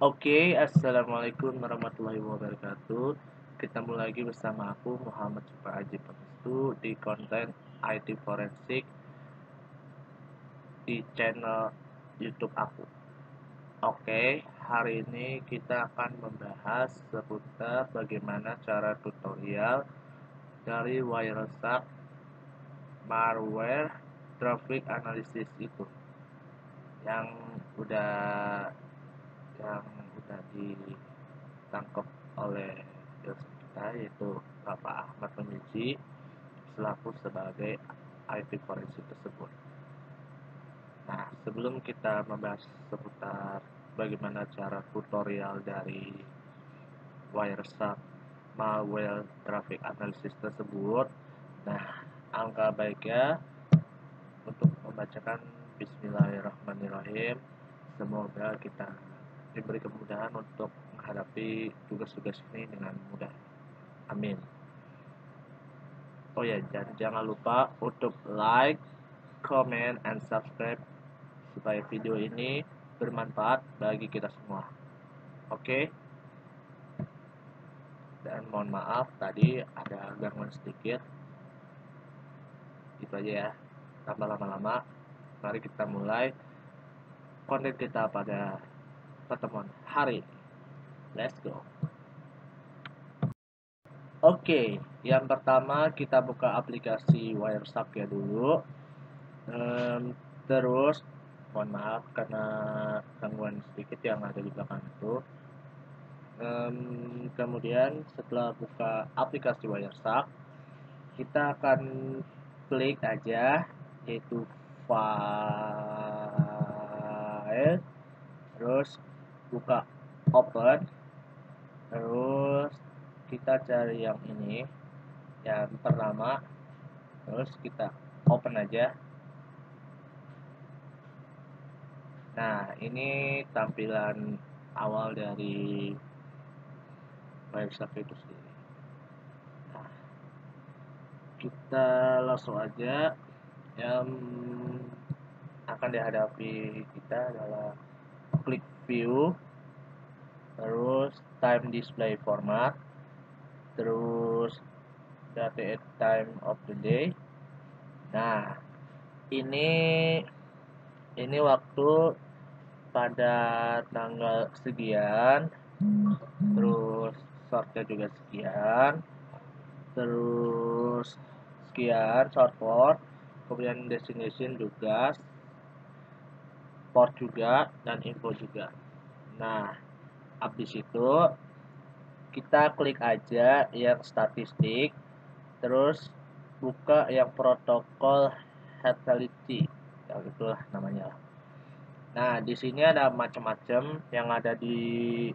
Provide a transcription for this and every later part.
Oke, assalamualaikum warahmatullahi wabarakatuh. Ketemu lagi bersama aku Muhammad Super Aji Pangestu di konten IT Forensik di channel YouTube aku. Oke, hari ini kita akan membahas seputar bagaimana cara tutorial dari Wireshark malware traffic analysis itu yang udah yang udah ditangkap oleh dosen kita yaitu Bapak Ahmad Pemiji selaku sebagai IT forensik tersebut. Nah, sebelum kita membahas seputar bagaimana cara tutorial dari Wireshark malware traffic analysis tersebut, nah angka baiknya untuk membacakan Bismillahirrahmanirrahim. Semoga kita diberi kemudahan untuk menghadapi tugas-tugas ini dengan mudah. Amin. Oh ya, dan jangan lupa untuk like, comment, and subscribe supaya video ini bermanfaat bagi kita semua. Oke? Okay? Dan mohon maaf tadi ada gangguan sedikit. Itu aja ya. Tambah lama-lama. Mari kita mulai konten kita pada pertemuan hari. Let's go. Oke, okay, yang pertama kita buka aplikasi Wireshark ya dulu. Um, terus, mohon maaf karena gangguan sedikit yang ada di belakang itu. Um, kemudian setelah buka aplikasi Wireshark, kita akan klik aja yaitu file, terus buka open terus kita cari yang ini yang pertama terus kita open aja. Nah ini tampilan awal dari website itu sendiri. Nah kita langsung aja. Yang akan dihadapi kita adalah klik view terus time display format terus date at time of the day. Nah ini ini waktu pada tanggal sekian terus shortnya juga sekian terus sekian short kemudian destination juga port juga dan info juga. Nah habis itu kita klik aja yang statistik terus buka yang protokol fatality. Ya itulah namanya nah di sini ada macam-macam yang ada di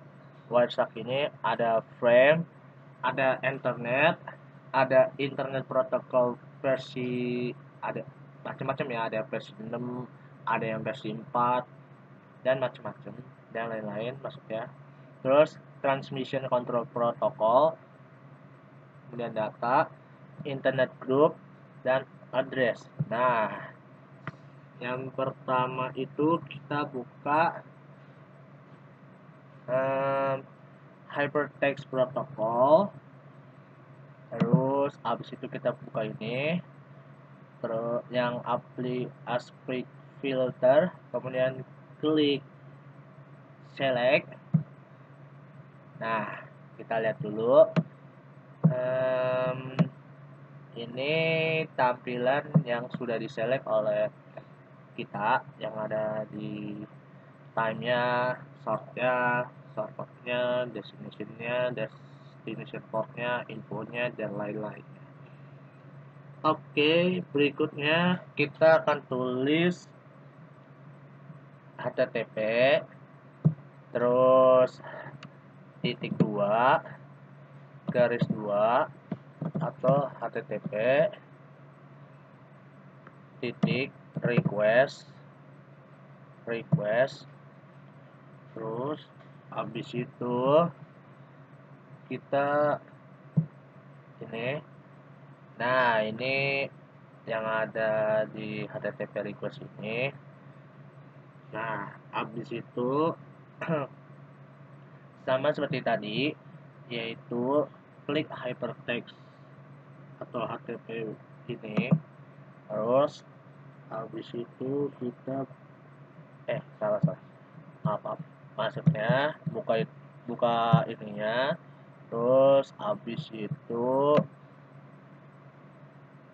WhatsApp ini. Ada frame ada internet ada internet protokol versi ada macam-macam ya. Ada versi 6 ada yang versi 4 dan macam-macam dan lain-lain maksudnya. Terus transmission control protocol kemudian data internet group dan address. Nah yang pertama itu kita buka um, hypertext protocol terus habis itu kita buka ini. Terus yang aspect filter kemudian klik select nah kita lihat dulu um, ini tampilan yang sudah diselect oleh kita yang ada di time-nya, short-nya, short port-nya, destination-nya, destination port-nya, infonya dan lain-lainnya. Oke, berikutnya kita akan tulis http terus titik dua garis dua atau http titik request request terus habis itu kita ini nah ini yang ada di http request ini Nah, habis itu sama seperti tadi yaitu klik hypertext atau HTTP ini. Terus habis itu kita eh salah salah. Maaf, maaf. maksudnya buka buka ininya. Terus habis itu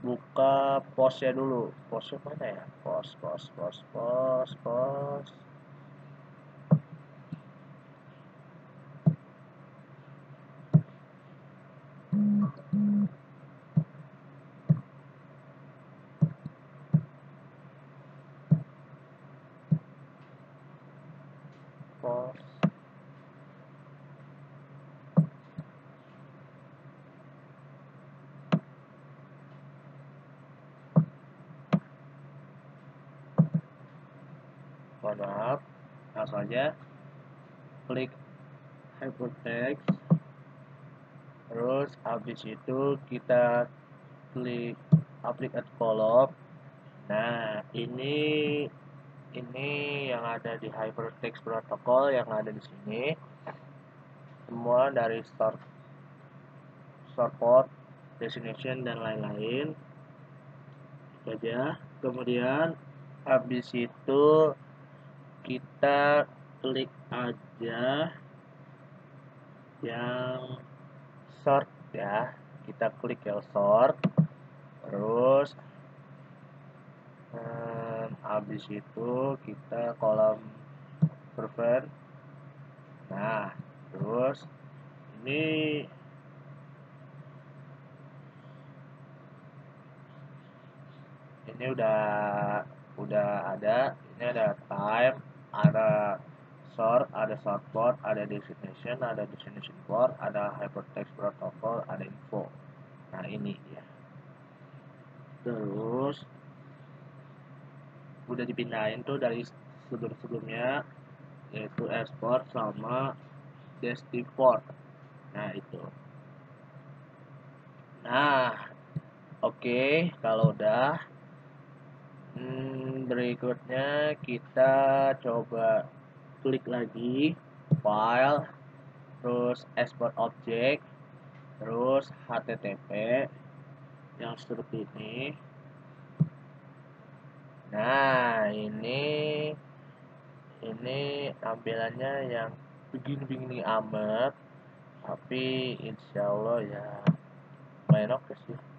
buka posnya dulu. Posnya mana ya? Pos pos pos pos pos mohon maaf langsung aja klik hypertext. Terus habis itu kita klik application column nah ini ini yang ada di hypertext protocol yang ada di sini. Semua dari start start port destination dan lain-lain. Saja kemudian habis itu kita klik aja yang sort ya. Kita klik yang sort terus hmm, habis itu kita kolom prevent nah terus ini ini udah udah ada. Ini ada time ada sort, ada sort port, ada destination, ada destination port, ada hypertext protocol, ada info. Nah ini ya. Terus udah dipindahin tuh dari sebelum-sebelumnya yaitu export sama desti port. Nah itu. Nah, oke okay, kalau udah hmm, berikutnya kita coba klik lagi file terus export object terus http yang seperti ini. Nah ini ini tampilannya yang begini-begini amat tapi insya Allah ya main oke sih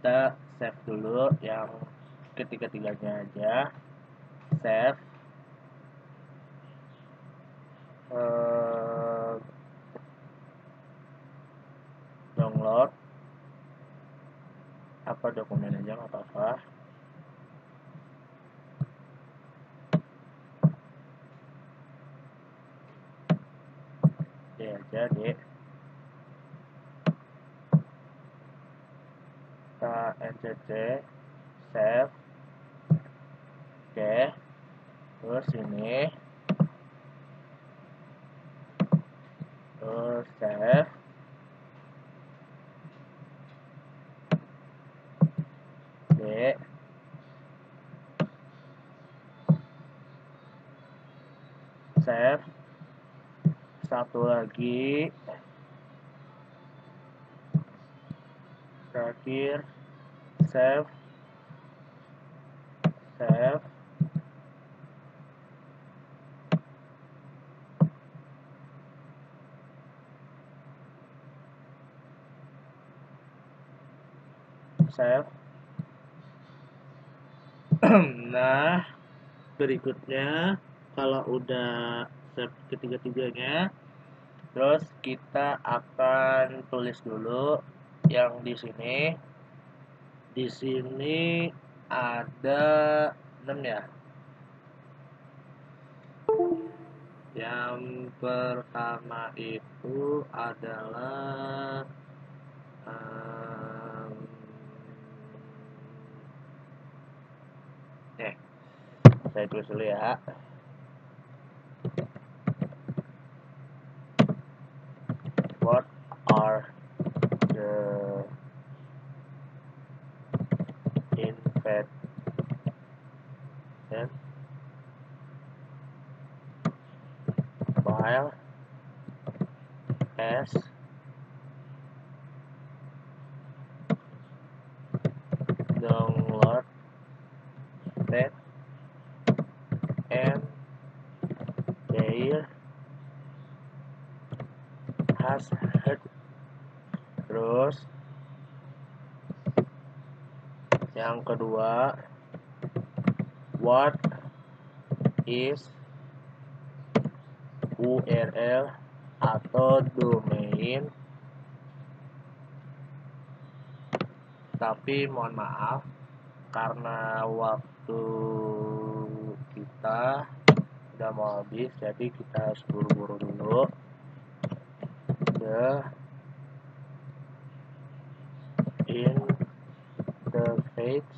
kita save dulu yang ketiga-tiganya aja. Save. Uh, download. Apa dokumen aja nggak apa-apa ya aja deh kita nct save oke terus ini terus save D save satu lagi. Terakhir. Save. Save. Save. Nah berikutnya kalau udah save ketiga-tiganya terus kita akan tulis dulu yang di sini. Di sini ada 6 ya? Yang pertama itu adalah um, eh saya tulis dulu ya at 10 file. S. download. That and there has had yang kedua what is URL atau domain? Tapi mohon maaf karena waktu kita udah mau habis jadi kita harus buru-buru dulu the in page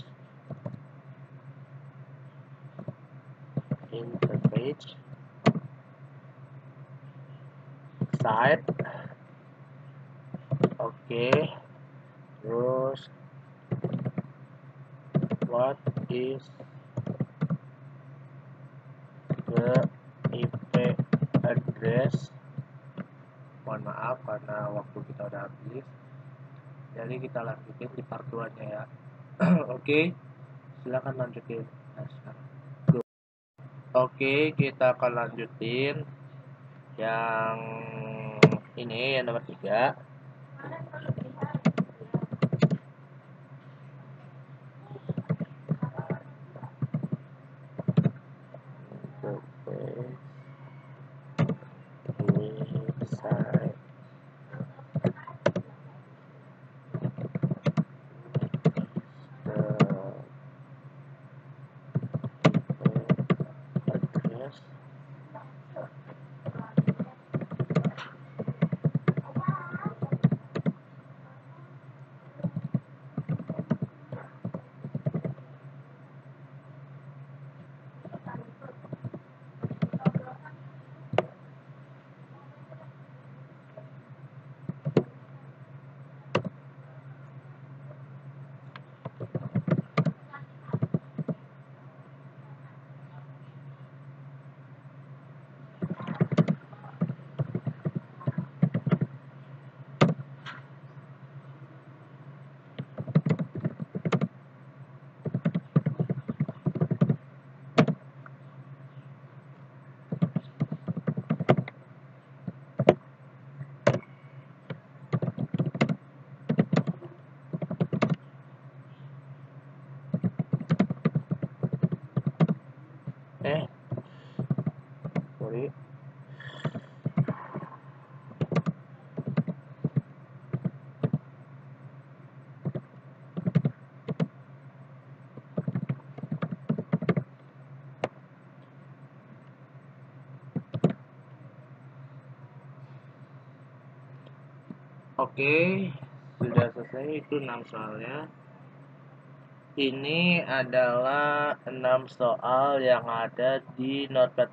in page side. Oke okay. terus what is the IP address? Mohon maaf karena waktu kita udah habis. Jadi kita lanjutin di part 2 nya ya oke okay. silahkan lanjutin. Nah, oke okay, kita akan lanjutin yang ini yang nomor tiga Oke, sudah selesai itu 6 soalnya. Ini adalah 6 soal yang ada di Notepad++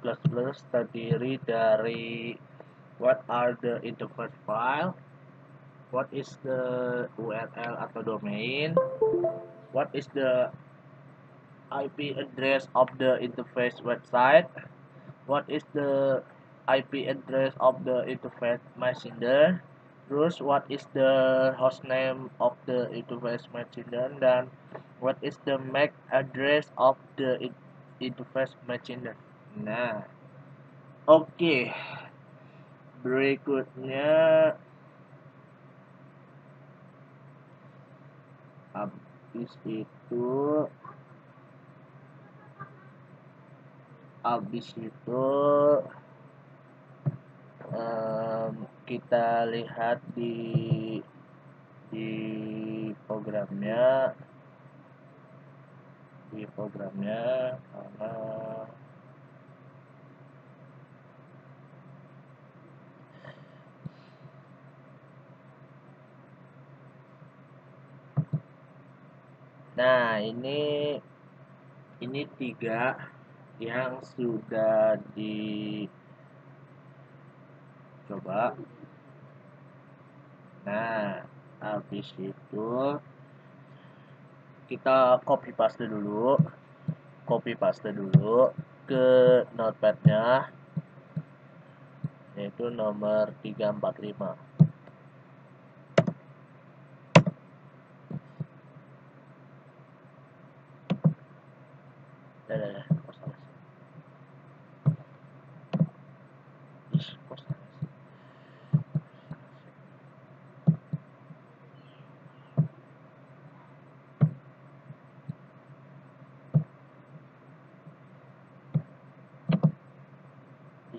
terdiri dari what are the interface file, what is the URL atau domain, what is the IP address of the interface website, what is the IP address of the interface messenger, terus what is the host name of the interface messenger dan what is the MAC address of the interface messenger nah oke okay. berikutnya habis itu habis itu um, kita lihat di di programnya. Di programnya karena Nah, ini ini tiga yang sudah di coba nah habis itu kita copy paste dulu copy paste dulu ke notepadnya itu nomor 345 Dadah, kok salah sih? Ih, kok salah sih?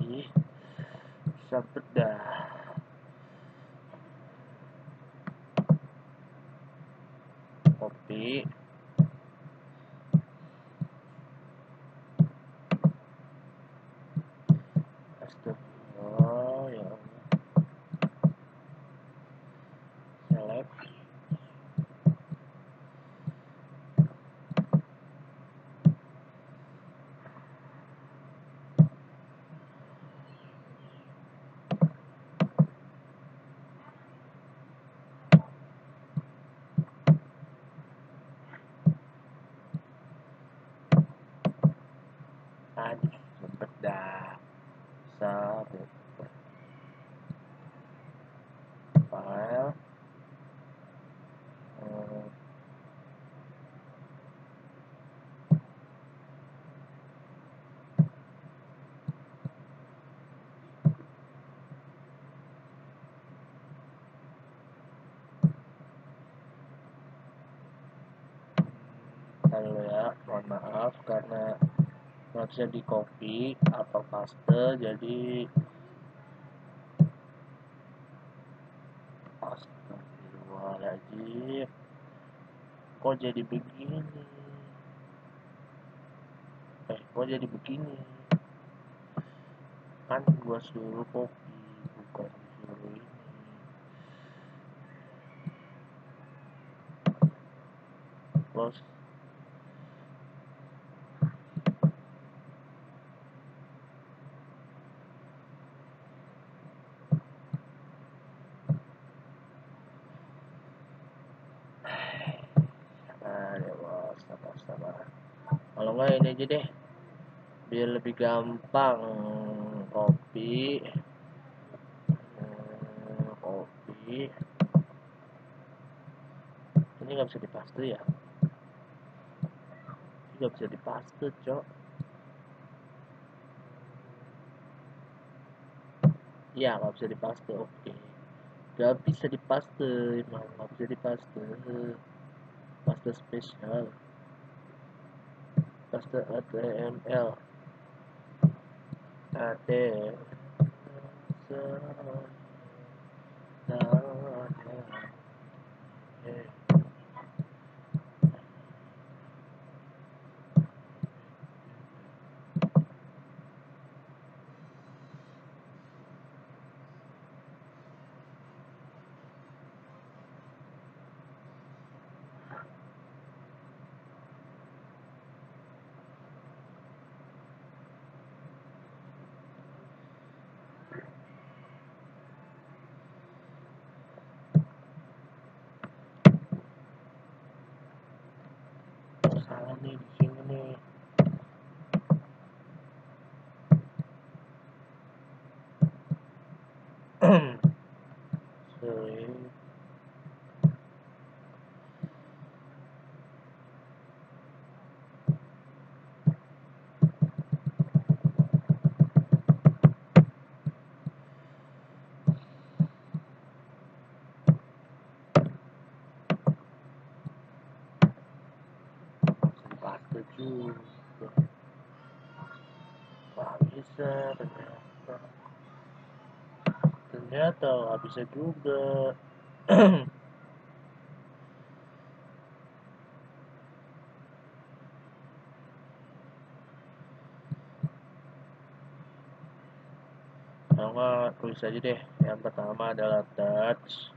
Ih, sabet dah. Kopi. Astagfirullah, ya Allah. Select. Aduh, sempet dah. Sabet. File. Hmm, Dulu ya, mohon maaf karena bisa di copy atau paste jadi Astagfirullahaladzim. Kok jadi begini? Eh kok jadi begini? Kan gua suruh copy bukan suruh ini close sabar ya bos sabar sabar kalau nggak ini aja deh. Biar lebih gampang. Copy Hmm, ini nggak bisa dipaste ya? Nggak bisa dipaste cok. Ya nggak bisa dipaste oke. Nggak bisa dipaste emang nggak bisa dipaste. Paste spesial At HTML. HTML. Nggak bisa juga. Nggak tulis aja deh. Yang pertama adalah touch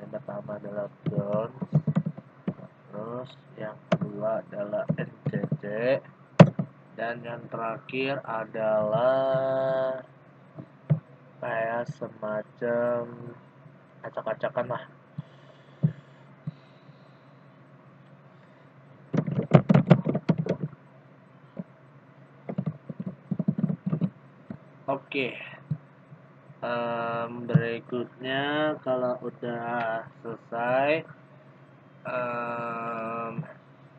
Yang pertama adalah down Terus yang kedua adalah NCC Dan yang terakhir adalah Kayak semacam Acak-acakan lah. Oke. Um, berikutnya kalau udah selesai um,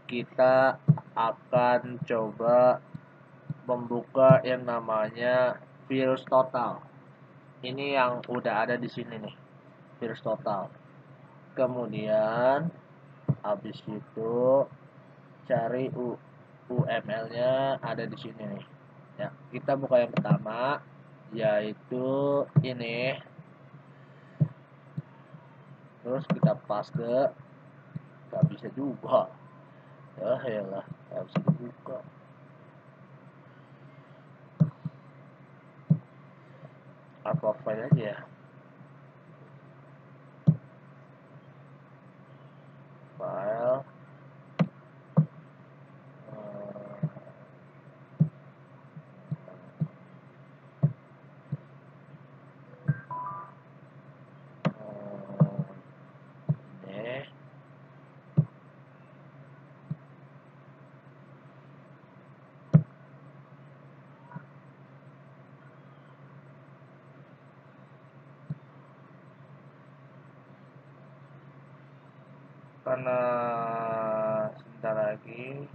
kita akan coba membuka yang namanya virus total ini yang udah ada di sini nih. Virus total. Kemudian habis itu cari U UML nya ada di sini nih. Ya kita buka yang pertama yaitu ini. Terus kita paste nggak bisa juga. Ya lah nggak bisa dibuka upload file aja ya karena sebentar lagi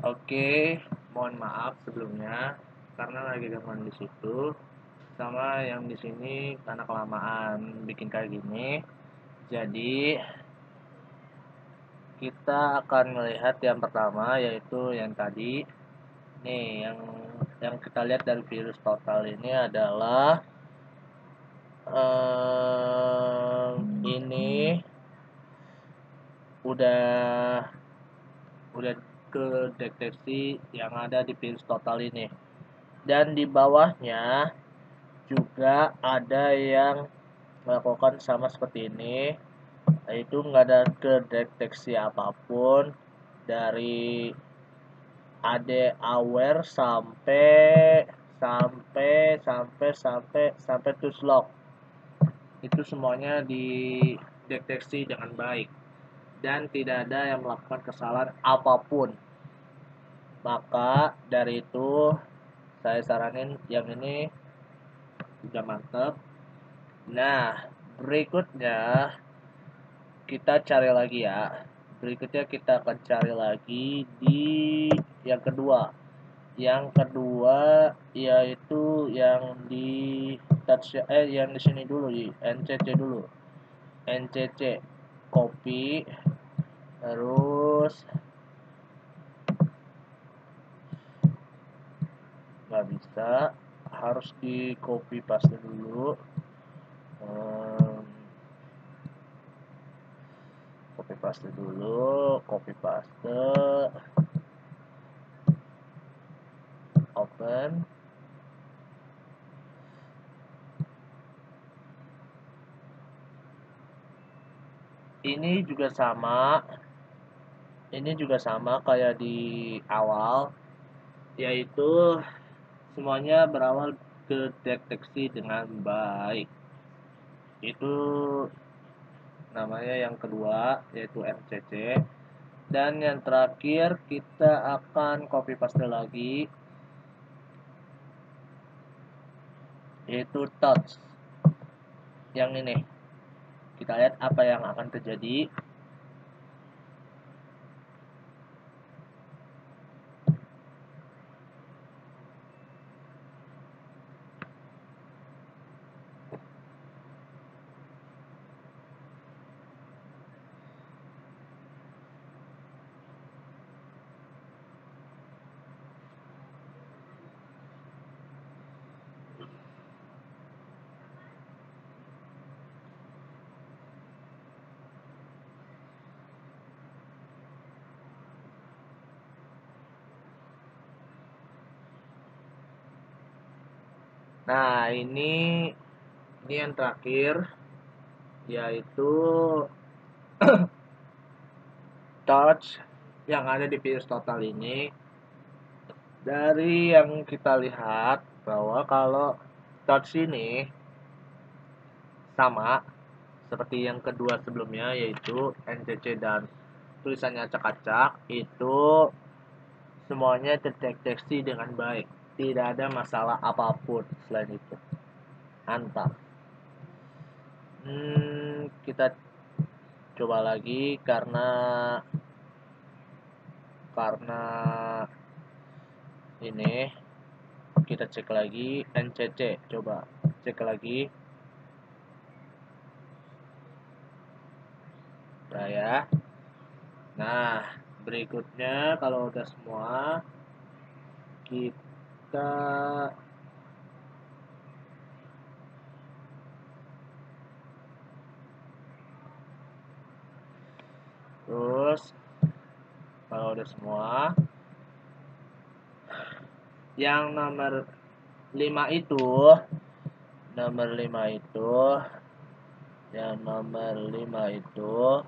Oke, mohon maaf sebelumnya karena lagi gangguan di situ sama yang di sini karena kelamaan bikin kayak gini. Jadi kita akan melihat yang pertama yaitu yang tadi. Nih, yang yang kita lihat dari virus total ini adalah uh, udah udah ke deteksi yang ada di virus total ini. Dan di bawahnya juga ada yang melakukan sama seperti ini. Yaitu nggak ada kedeteksi apa pun dari AD aware sampai sampai sampai sampai sampai to itu semuanya dideteksi dengan baik dan tidak ada yang melakukan kesalahan apa pun. Maka dari itu saya saranin yang ini sudah mantap nah berikutnya kita cari lagi ya. Berikutnya kita akan cari lagi di yang kedua. Yang kedua yaitu yang di touch eh yang di sini dulu di NCC dulu. NCC copy terus nggak bisa harus di copy paste dulu. Um, copy paste dulu copy paste open. Ini juga sama ini juga sama kayak di awal yaitu semuanya berawal ke deteksi dengan baik. Itu namanya yang kedua yaitu MCC dan yang terakhir kita akan copy paste lagi yaitu touch. Yang ini. Kita lihat apa yang akan terjadi Nah, ini ini yang terakhir yaitu touch yang ada di PS Total ini. Dari yang kita lihat bahwa kalau touch ini sama seperti yang kedua sebelumnya yaitu NCC dan tulisannya acak-acak itu semuanya terdeteksi dengan baik tidak ada masalah apa pun selain itu. Mantap hmm, kita coba lagi karena karena ini kita cek lagi NCC coba cek lagi. Nah ya. Nah berikutnya kalau udah semua kita terus kalau udah semua yang nomor 5 itu nomor 5 itu yang nomor 5 itu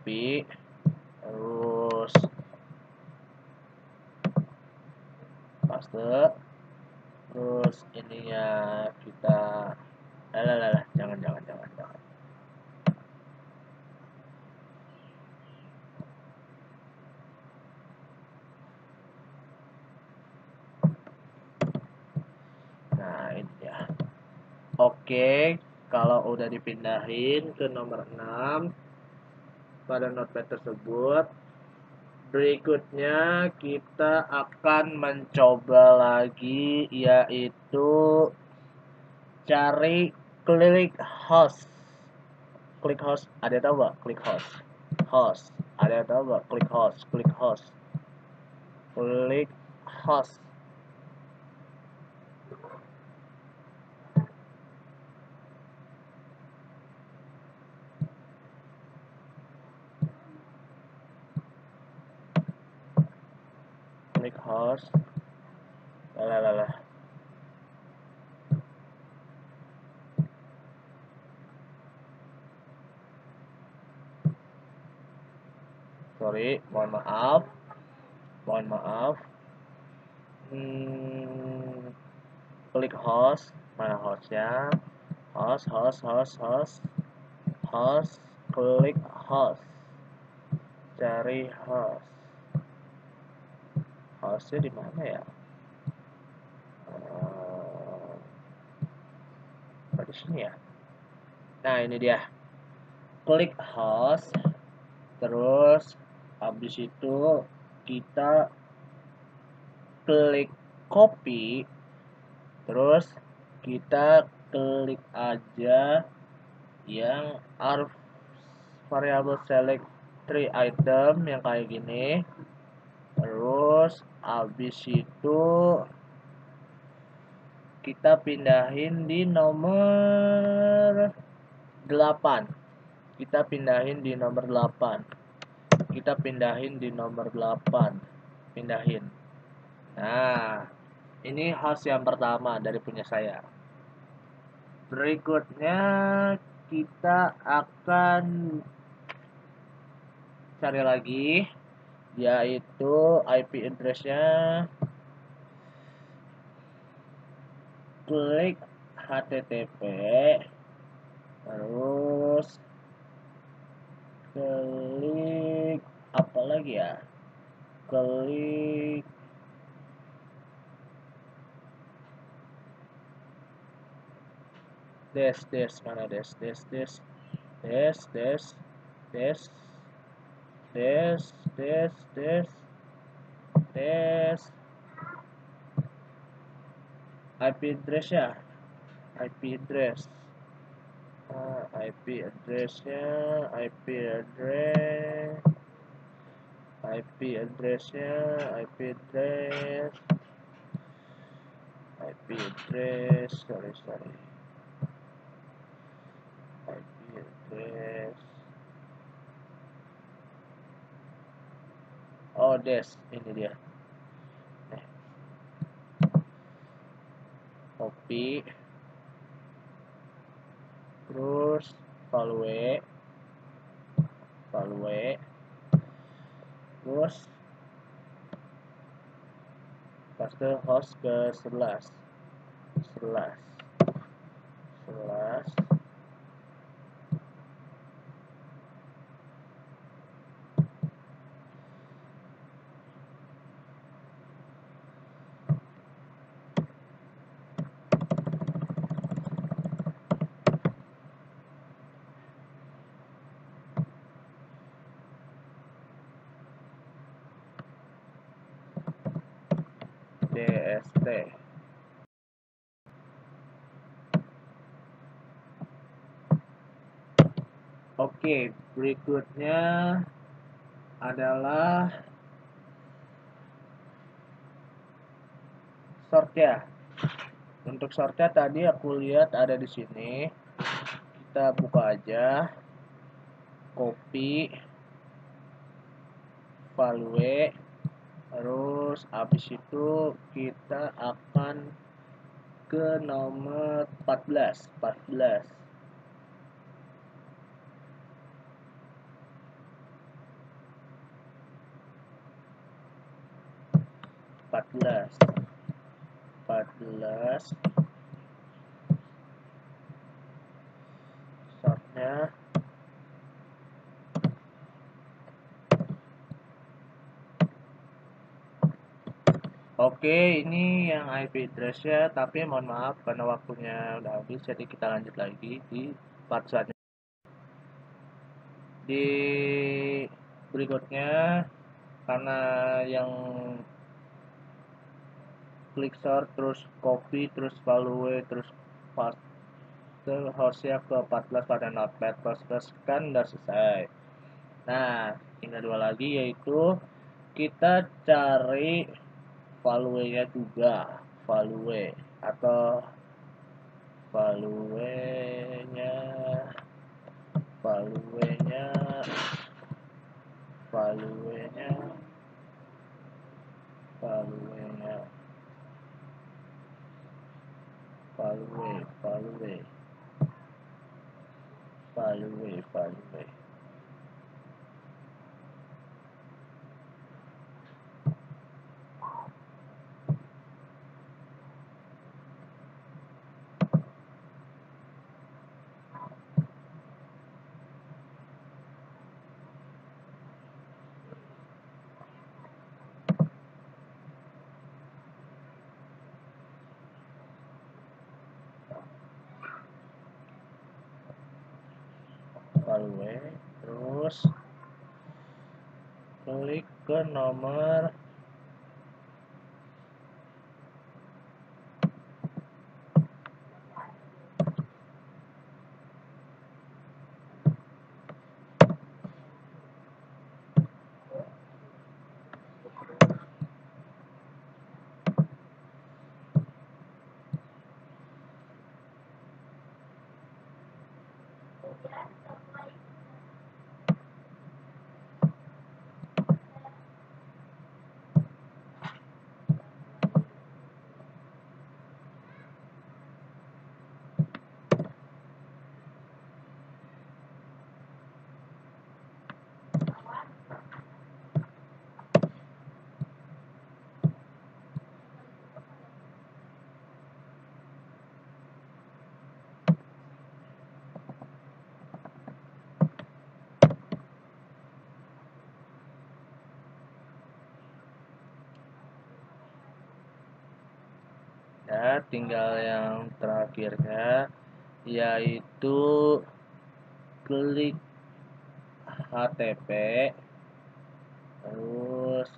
kopi terus paste terus ininya kita lah lah jangan jangan jangan jangan. Nah ini ya oke kalau udah dipindahin ke nomor 6 pada notepad tersebut. Berikutnya kita akan mencoba lagi yaitu cari klik host. Klik host ada tahu gak klik host. Host ada tahu gak klik host klik host. Klik host klik host lalalala sorry mohon maaf. Mohon maaf. Hmm, klik host. Mana hostnya? Host host host host. Host klik host. Cari host hostnya di mana ya? Uh, di sini ya? Nah ini dia. Klik host terus habis itu kita klik copy terus kita klik aja yang are variable select three item yang kayak gini. Terus habis itu kita pindahin di nomor 8 kita pindahin di nomor 8 kita pindahin di nomor 8 pindahin. Nah ini host yang pertama dari punya saya. Berikutnya kita akan cari lagi yaitu IP addressnya. Klik http terus klik apa lagi ya? Klik des des mana des des? Des des des des des des des des IP address ya IP address. Uh, IP addressnya IP address. IP addressnya IP address. IP address. Sorry sorry oh des. Ini dia. Copy terus value value terus paste host ke 11 11 11 DST Oke, berikutnya adalah sort ya. Untuk sortnya tadi aku lihat ada di sini. Kita buka aja. Copy value terus habis kita akan ke nomor 14 14 14 14 shortnya Oke, ini yang IP address ya, tapi mohon maaf karena waktunya udah habis, jadi kita lanjut lagi di part selanjutnya. Di berikutnya, karena yang klik sort terus copy terus value terus paste harusnya ke 14 pada notepad plus kan udah selesai nah tinggal dua lagi yaitu kita cari value-nya juga value atau value-nya value-nya value-nya value-nya. Value value value value gue terus klik ke nomor tinggal yang terakhirnya yaitu klik HTTP terus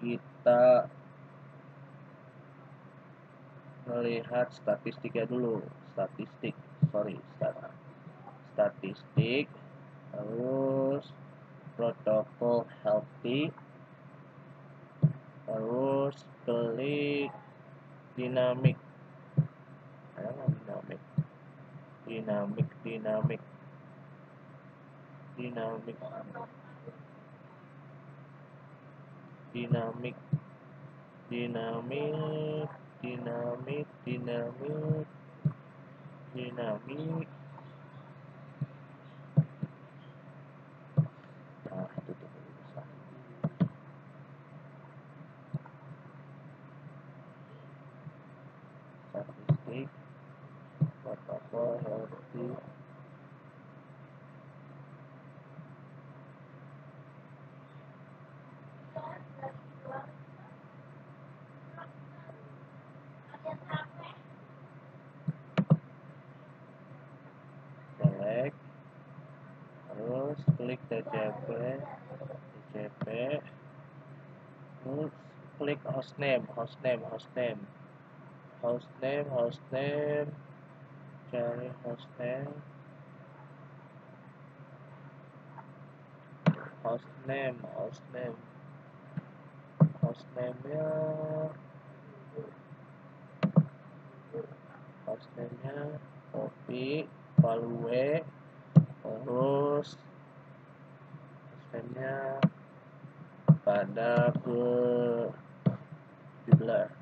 kita melihat statistiknya dulu. Statistik sorry statistik. Terus protokol healthy. Terus klik dynamic. Đó là dynamic. Dynamic dynamic. Dynamic. Dynamic. Dynamic. Dynamic. Dynamic. Dynamic. Dinamik dinamik dinamik dinamik dinamik klik TCP TCP terus klik hostname hostname hostname hostname hostname cari hostname hostname hostname. Hostname nya hostname nya kopi value terus hostname nya pada ke 17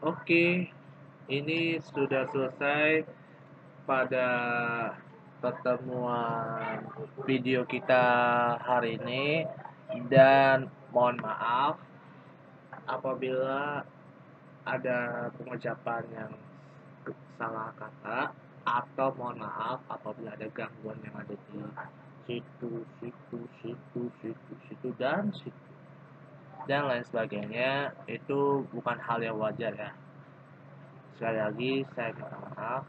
Oke, ini sudah selesai pada pertemuan video kita hari ini. Dan mohon maaf apabila ada pengucapan yang salah kata atau mohon maaf apabila ada gangguan yang ada di situ, situ, situ, situ, situ dan situ dan lain sebagainya itu bukan hal yang wajar ya sekali lagi saya minta maaf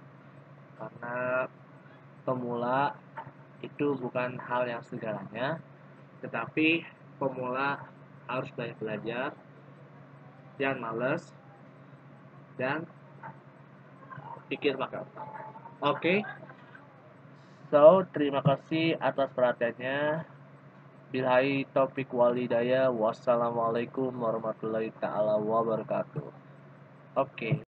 karena pemula itu bukan hal yang segalanya tetapi pemula harus banyak belajar jangan males dan pikir pakai oke okay? so terima kasih atas perhatiannya Bilhai topik walidaya. Wassalamualaikum warahmatullahi taala wabarakatuh. Oke. Okay.